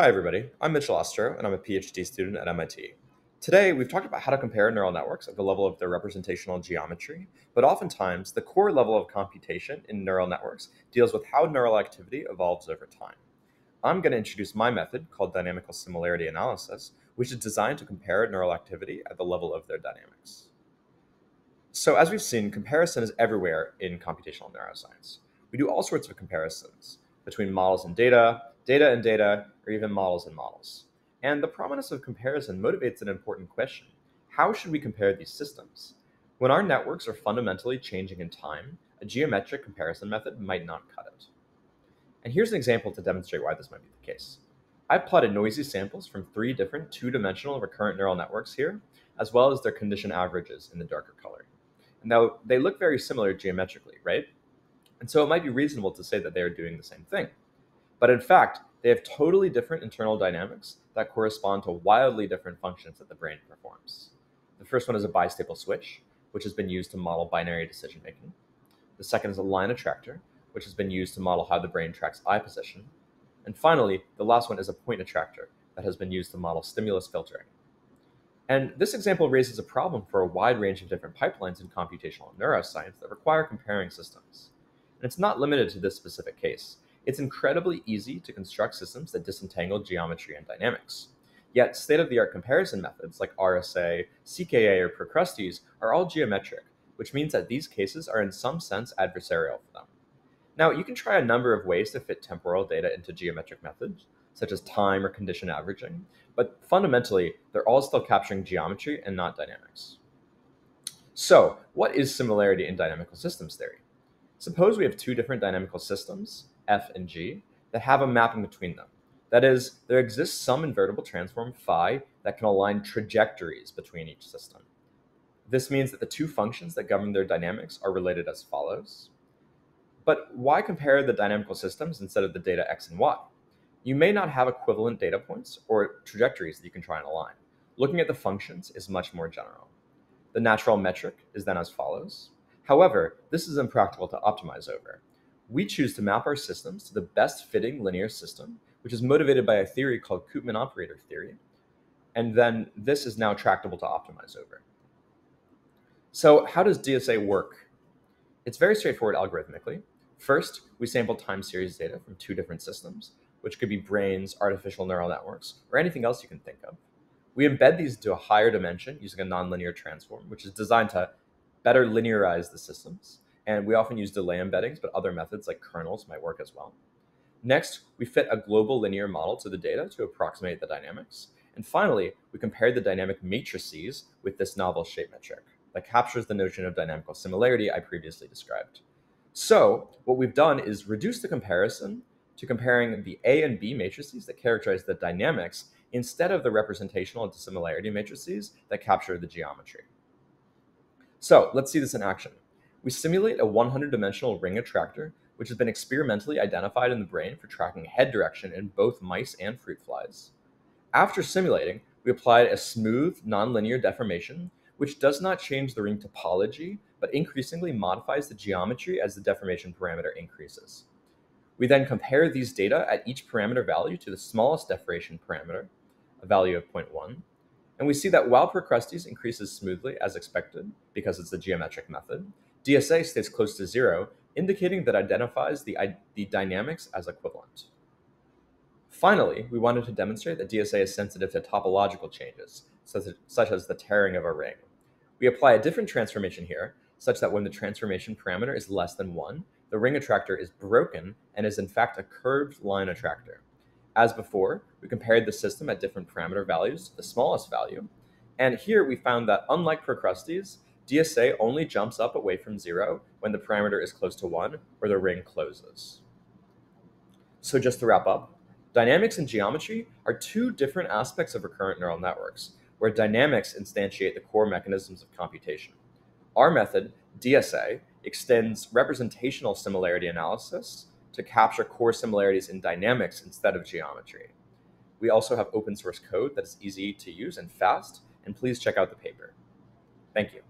Hi, everybody. I'm Mitchell Ostrow, and I'm a PhD student at MIT. Today, we've talked about how to compare neural networks at the level of their representational geometry, but oftentimes, the core level of computation in neural networks deals with how neural activity evolves over time. I'm going to introduce my method called dynamical similarity analysis, which is designed to compare neural activity at the level of their dynamics. So, as we've seen, comparison is everywhere in computational neuroscience. We do all sorts of comparisons between models and data, data and data, or even models and models. And the prominence of comparison motivates an important question. How should we compare these systems? When our networks are fundamentally changing in time, a geometric comparison method might not cut it. And here's an example to demonstrate why this might be the case. I've plotted noisy samples from three different two-dimensional recurrent neural networks here, as well as their condition averages in the darker color. Now, they look very similar geometrically, right? And so it might be reasonable to say that they are doing the same thing. But in fact, they have totally different internal dynamics that correspond to wildly different functions that the brain performs. The first one is a bistable switch, which has been used to model binary decision making. The second is a line attractor, which has been used to model how the brain tracks eye position. And finally, the last one is a point attractor that has been used to model stimulus filtering. And this example raises a problem for a wide range of different pipelines in computational neuroscience that require comparing systems. And it's not limited to this specific case. It's incredibly easy to construct systems that disentangle geometry and dynamics. Yet, state of the art comparison methods like RSA, CKA, or Procrustes are all geometric, which means that these cases are in some sense adversarial for them. Now, you can try a number of ways to fit temporal data into geometric methods, such as time or condition averaging, but fundamentally, they're all still capturing geometry and not dynamics. So, what is similarity in dynamical systems theory? Suppose we have two different dynamical systems, f, and g, that have a mapping between them. That is, there exists some invertible transform phi that can align trajectories between each system. This means that the two functions that govern their dynamics are related as follows. But why compare the dynamical systems instead of the data x and y? You may not have equivalent data points or trajectories that you can try and align. Looking at the functions is much more general. The natural metric is then as follows. However, this is impractical to optimize over we choose to map our systems to the best fitting linear system, which is motivated by a theory called Koopman operator theory. And then this is now tractable to optimize over. So how does DSA work? It's very straightforward algorithmically. First, we sample time series data from two different systems, which could be brains, artificial neural networks, or anything else you can think of. We embed these into a higher dimension using a nonlinear transform, which is designed to better linearize the systems. And we often use delay embeddings, but other methods like kernels might work as well. Next, we fit a global linear model to the data to approximate the dynamics. And finally, we compare the dynamic matrices with this novel shape metric that captures the notion of dynamical similarity I previously described. So what we've done is reduce the comparison to comparing the A and B matrices that characterize the dynamics instead of the representational dissimilarity matrices that capture the geometry. So let's see this in action we simulate a 100 dimensional ring attractor, which has been experimentally identified in the brain for tracking head direction in both mice and fruit flies. After simulating, we applied a smooth, nonlinear deformation, which does not change the ring topology, but increasingly modifies the geometry as the deformation parameter increases. We then compare these data at each parameter value to the smallest deformation parameter, a value of 0.1, and we see that while Procrustes increases smoothly as expected, because it's a geometric method, DSA stays close to zero, indicating that identifies the, the dynamics as equivalent. Finally, we wanted to demonstrate that DSA is sensitive to topological changes, such as, such as the tearing of a ring. We apply a different transformation here, such that when the transformation parameter is less than 1, the ring attractor is broken and is in fact a curved line attractor. As before, we compared the system at different parameter values the smallest value, and here we found that unlike Procrustes, DSA only jumps up away from zero when the parameter is close to one or the ring closes. So just to wrap up, dynamics and geometry are two different aspects of recurrent neural networks, where dynamics instantiate the core mechanisms of computation. Our method, DSA, extends representational similarity analysis to capture core similarities in dynamics instead of geometry. We also have open source code that is easy to use and fast, and please check out the paper. Thank you.